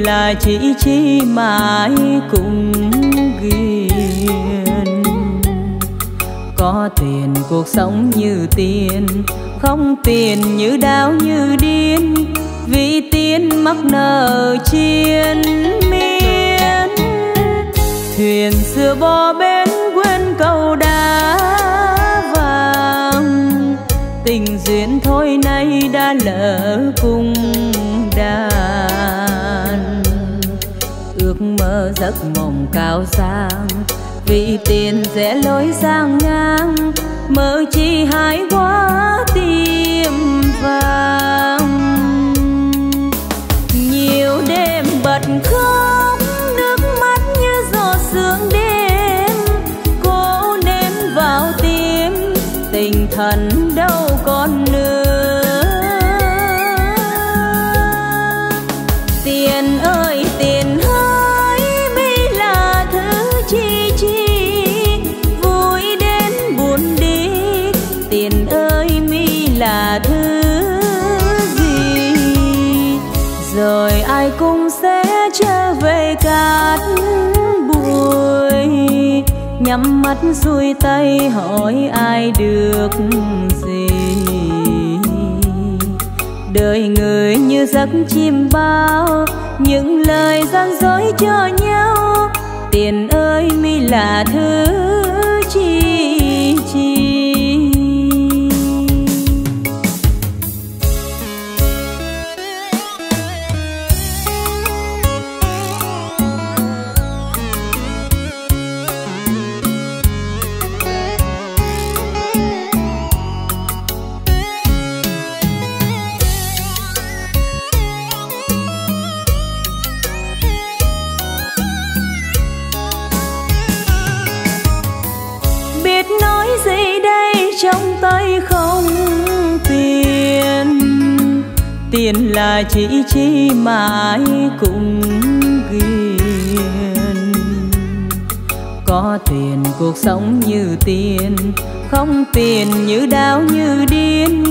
là chỉ chi mãi cùng ghiền. Có tiền cuộc sống như tiền không tiền như đau như điên. Vì tiền mắc nợ chiên miên. Thuyền xưa bò bên quên cầu đá vàng. Tình duyên thôi nay đã lỡ cùng mơ giấc mộng cao sang, vì tiền rẽ lối sang ngang mơ chi hái quá tim vàng. Mắt xuôi tay hỏi ai được gì. Đời người như giấc chim bao, những lời gian dối cho nhau. Tiền ơi mi là thứ chi chi tiền là chỉ chi mãi cũng ghiền. Có tiền cuộc sống như tiền, không tiền như đau như điên.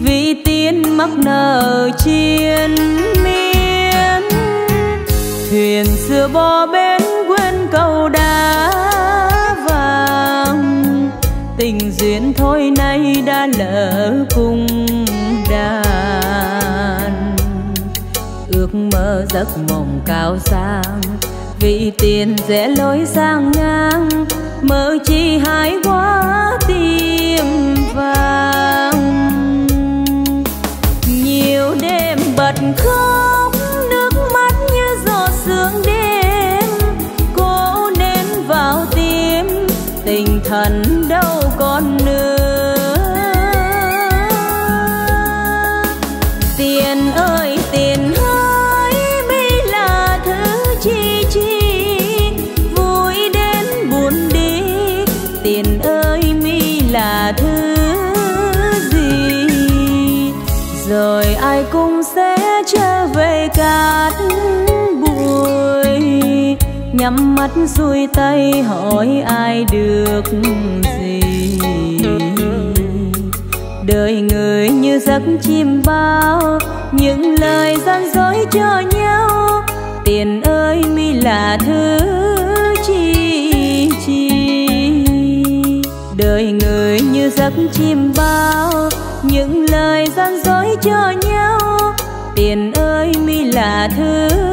Vì tiền mắc nợ chiên miên. Thuyền xưa bò bên quên cầu đá vàng. Tình duyên thôi nay đã lỡ cùng đàn mơ giấc mộng cao sang. Vì tiền rẽ lối sang ngang, mơ chi hái quá tim vàng. Nhiều đêm bật khóc, nước mắt như giọt sương đêm. Cố nén vào tim, tình thần nhắm mắt xuôi tay hỏi ai được gì. Đời người như giấc chim bao, những lời gian dối cho nhau. Tiền ơi, mi là thứ chi chi. Đời người như giấc chim bao, những lời gian dối cho nhau. Tiền ơi, mi là thứ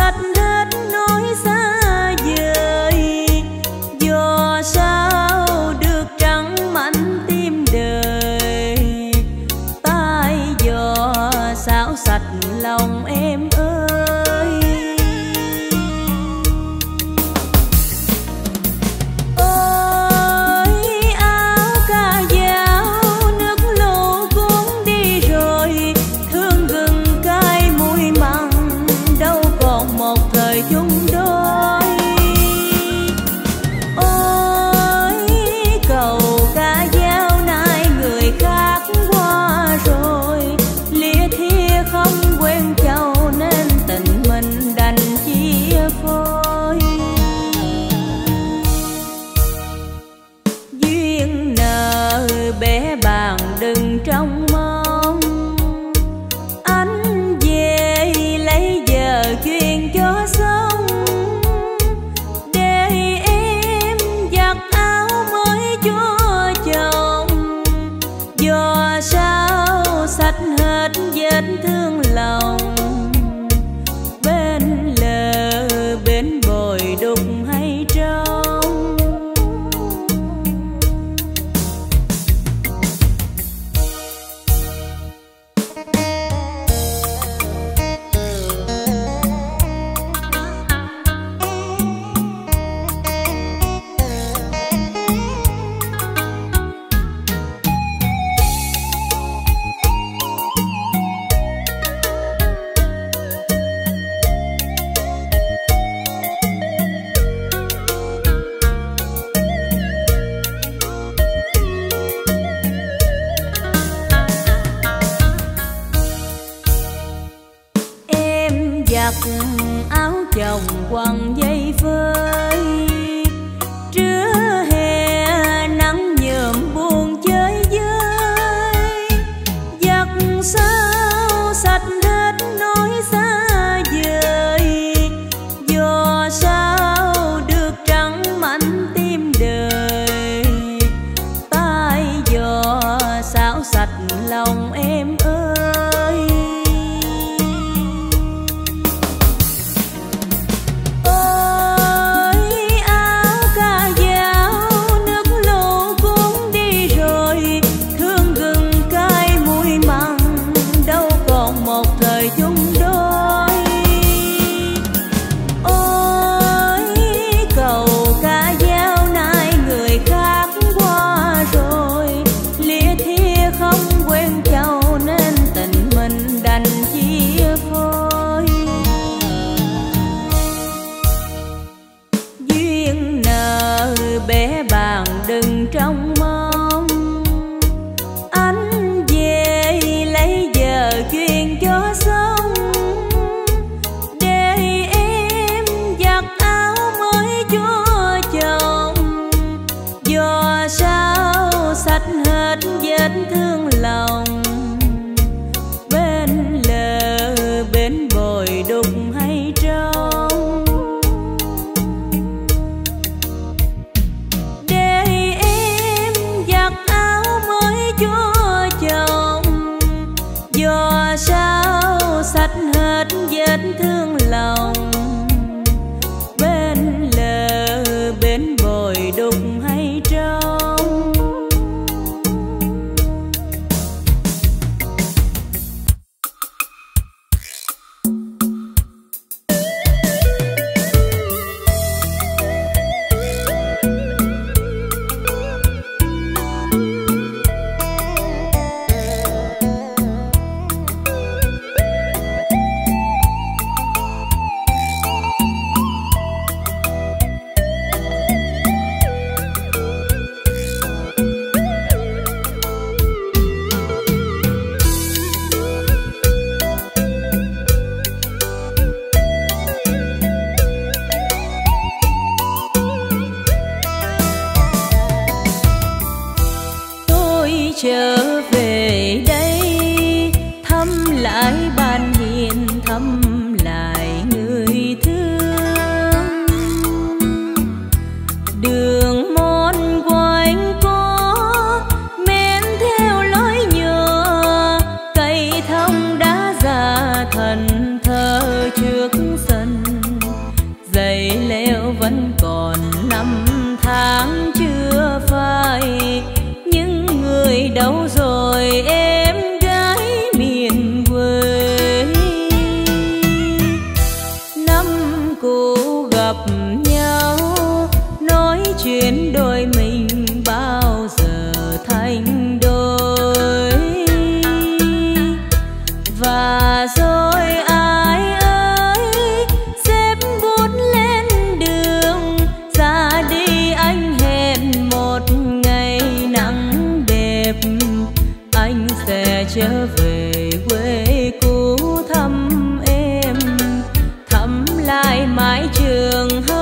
ơi lại mãi trường hơn.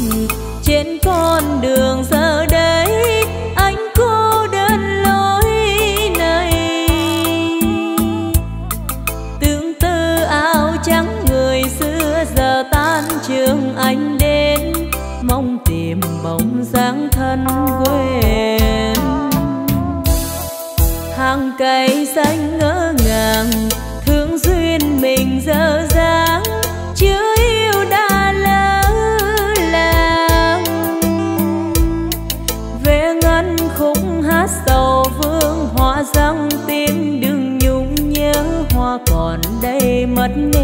Buồn trên con đường dài. Mất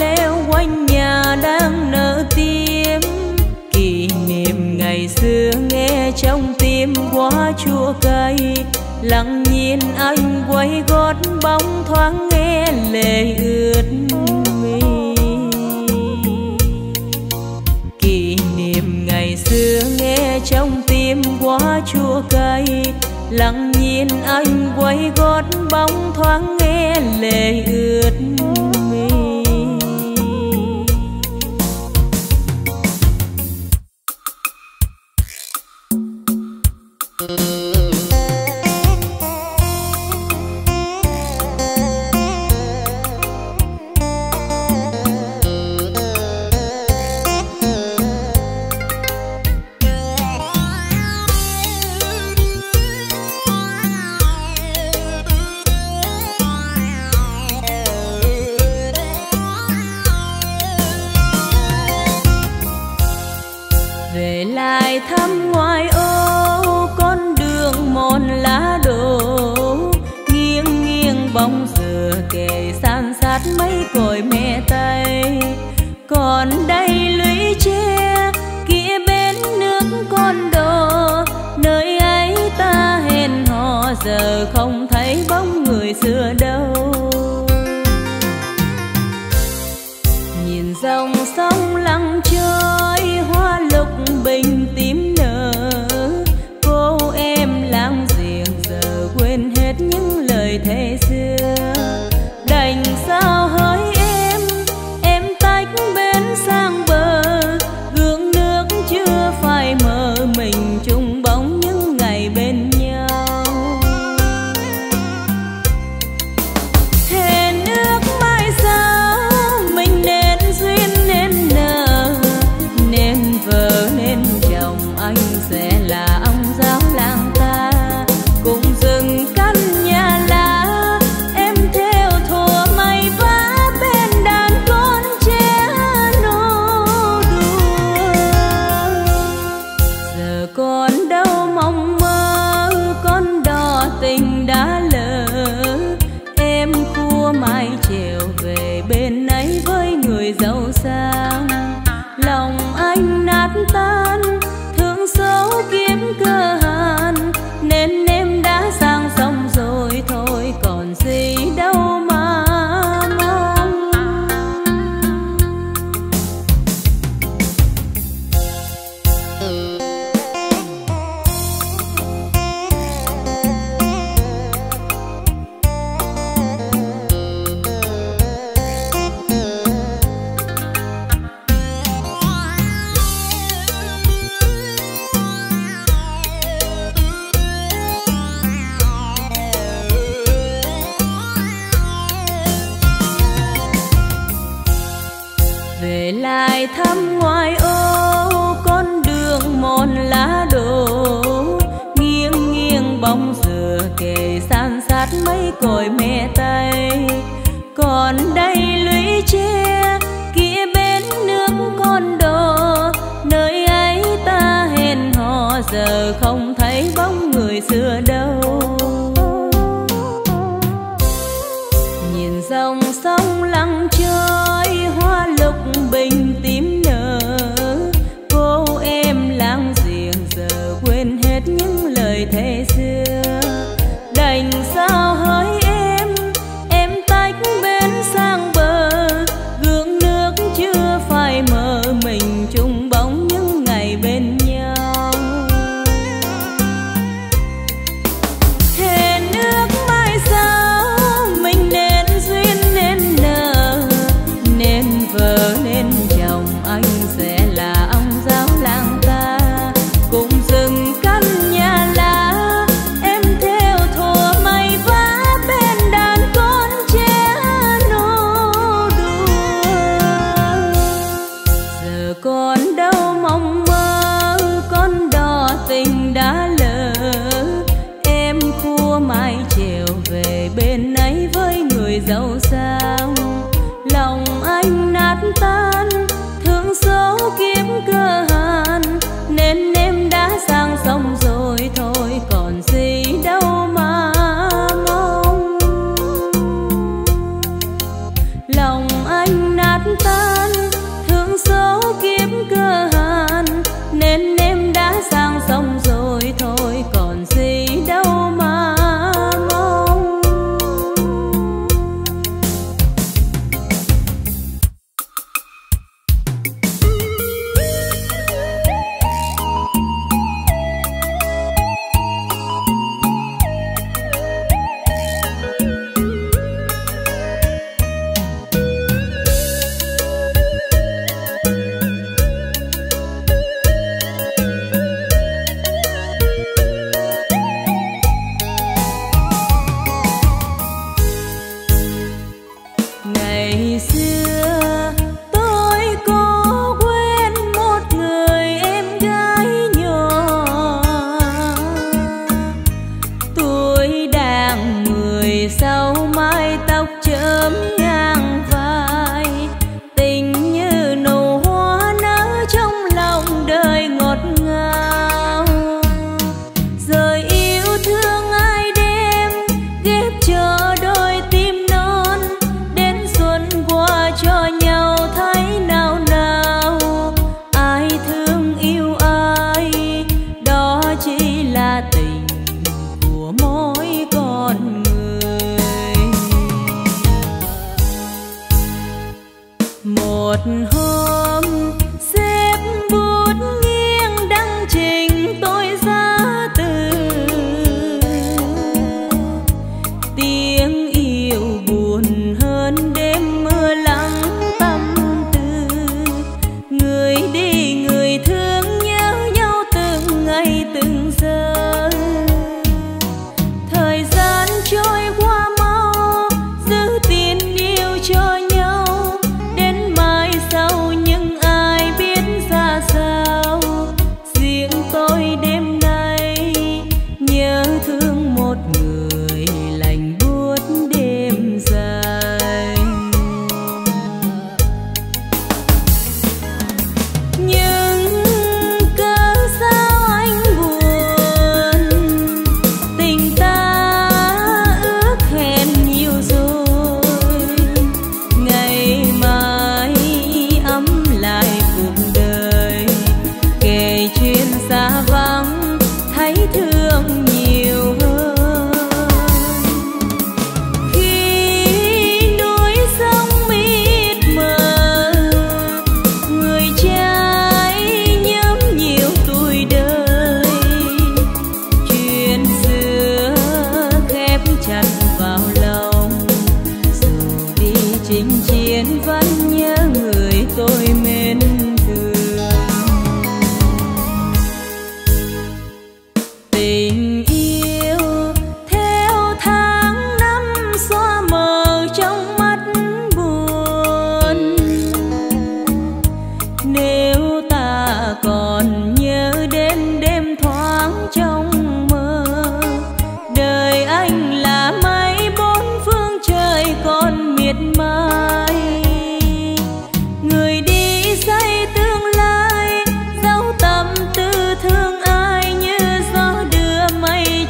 leo quanh nhà đang nở tim kỷ niệm ngày xưa nghe trong tim quá chua cay. Lặng nhìn anh quay gót bóng thoáng nghe lệ ướt mi. Kỷ niệm ngày xưa nghe trong tim quá chua cay. Lặng nhìn anh quay gót bóng thoáng nghe lệ ướt mi.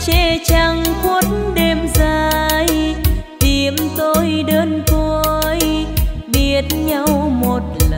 che trăng khuất đêm dài tìm tôi đơn côi biết nhau một lần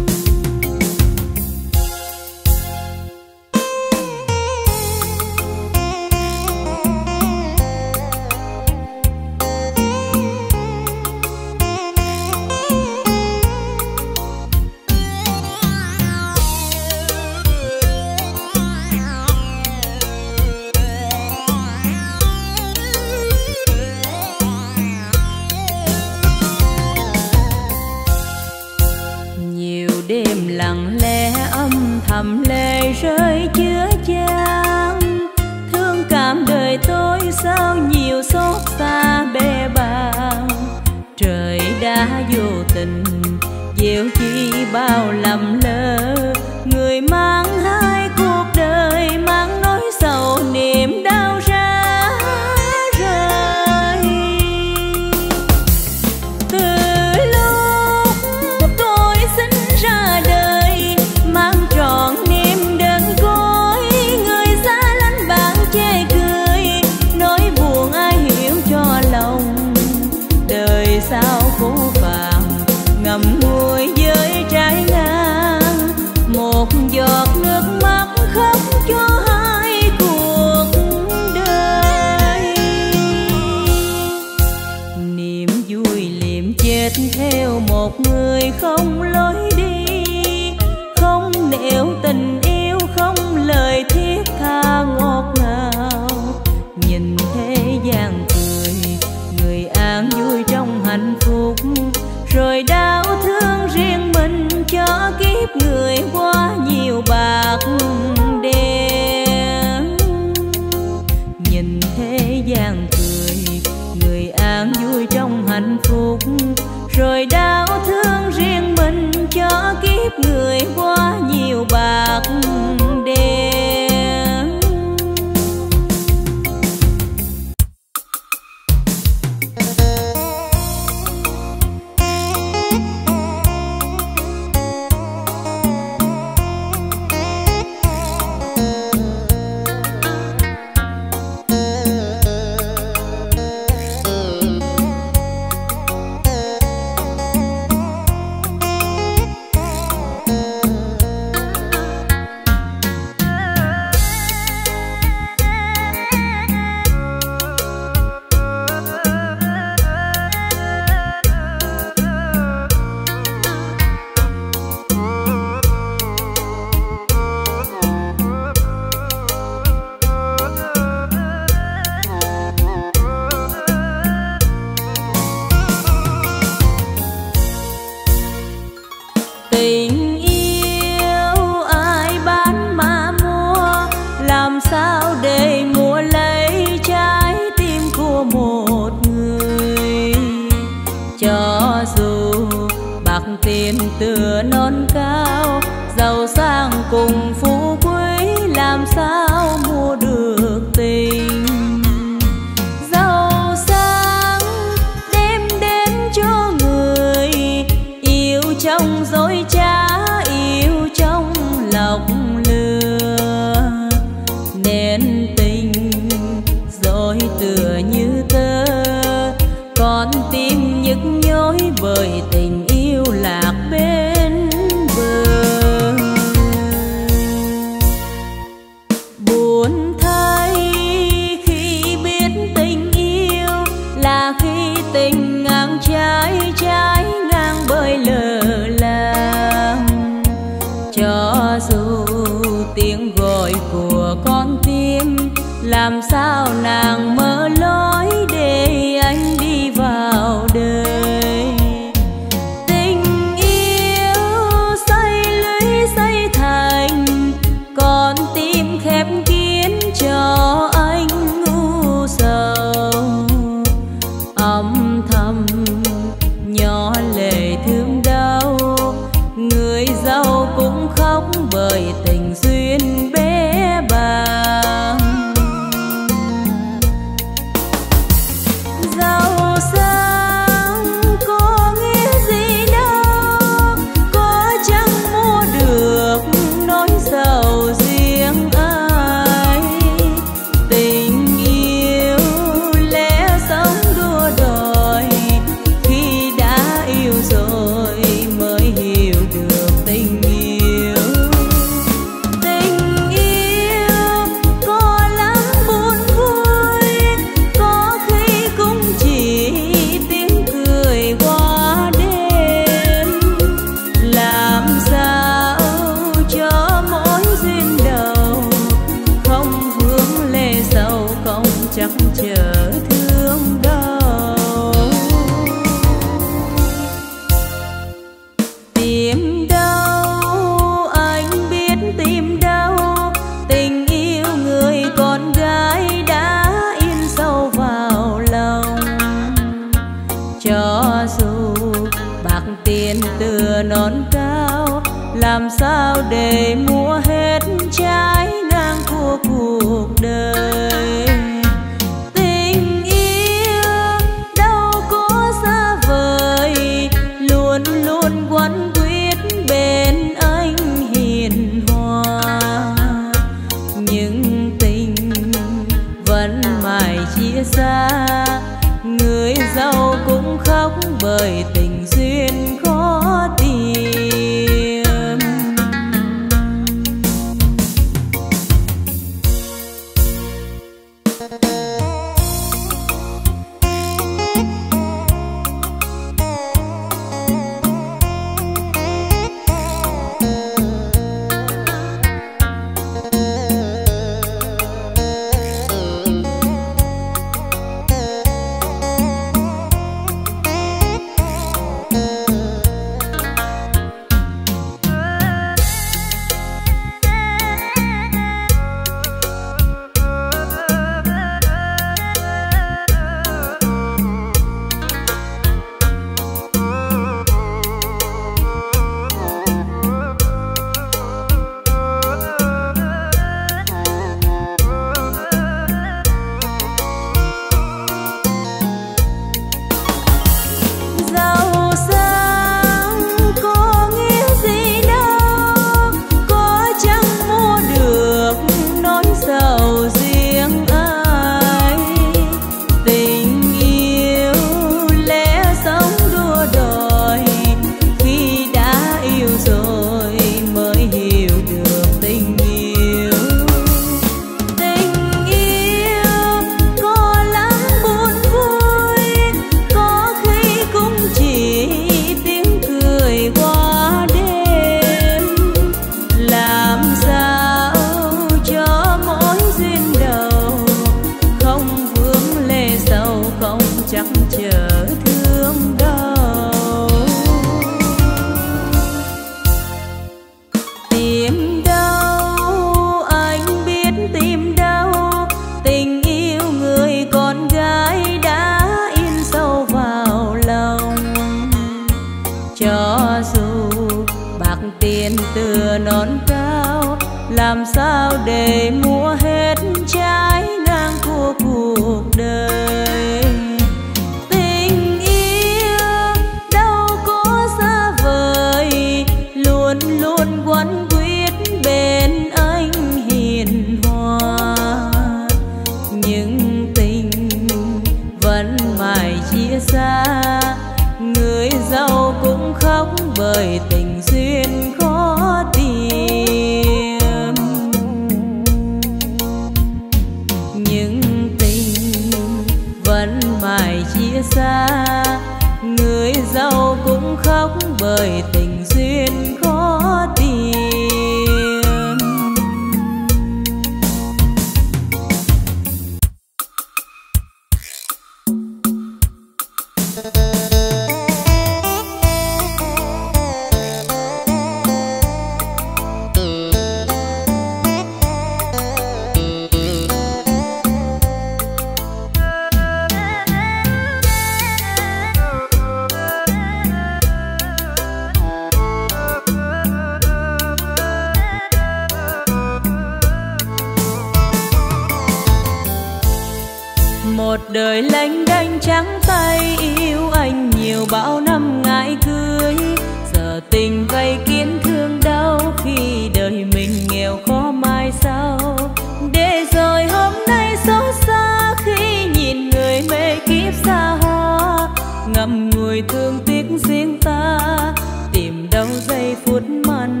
giây phút mặn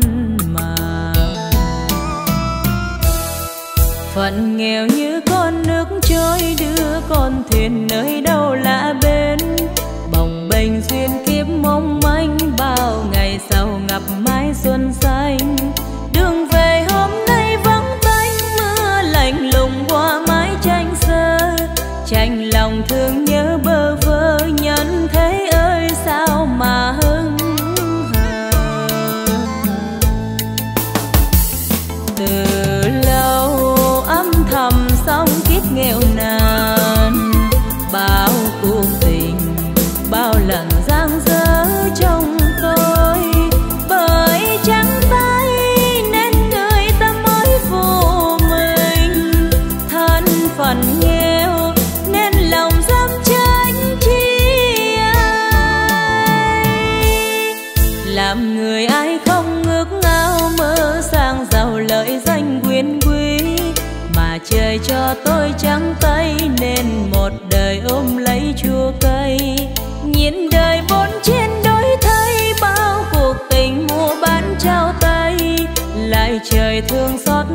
mà. Phận nghèo như con nước trôi đưa con thuyền nơi đâu lạ bên bồng bềnh duyên kiếp mong manh bao ngày sau ngập mái xuân say.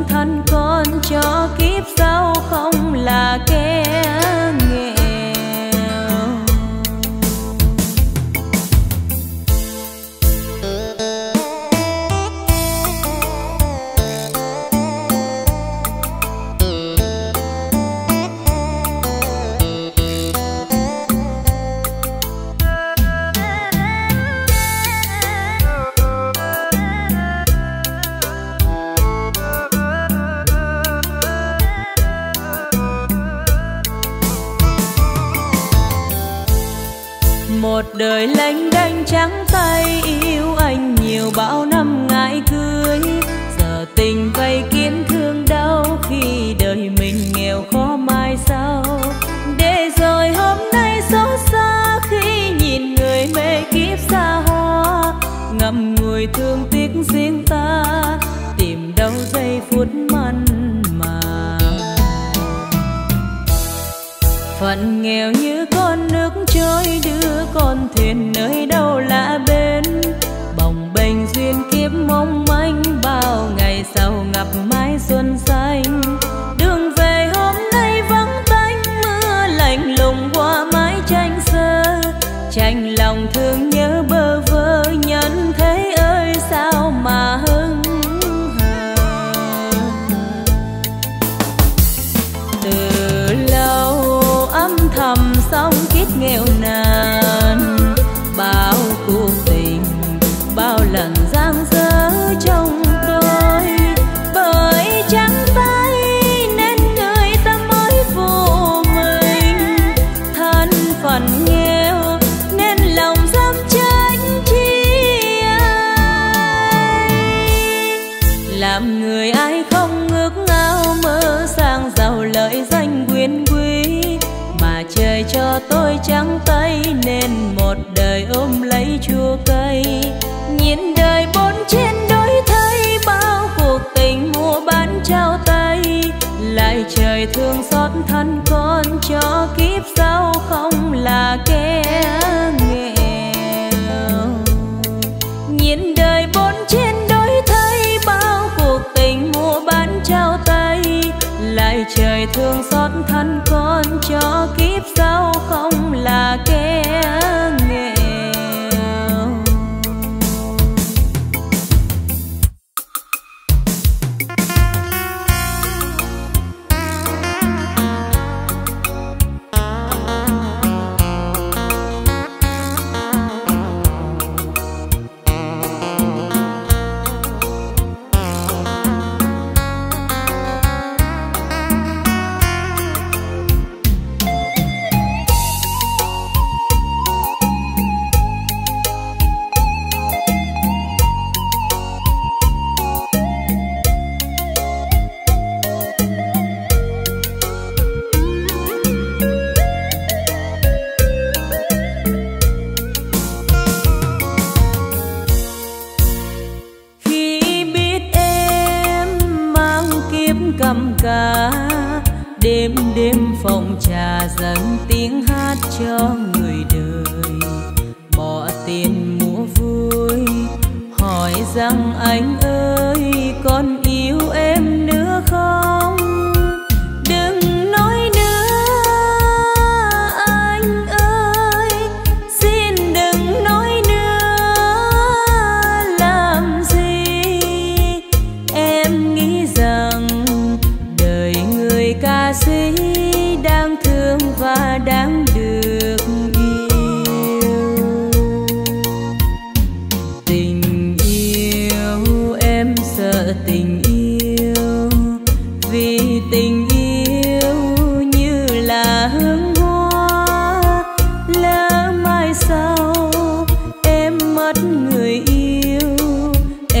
thân con cho kiếp sau không là kẻ đời lanh đanh trắng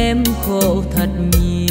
em khổ thật nhiều.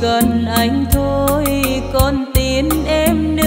cần anh thôi con tin em nữa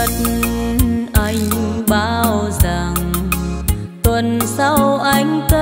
nhất anh bao rằng tuần sau anh tới